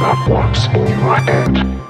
that once in your head.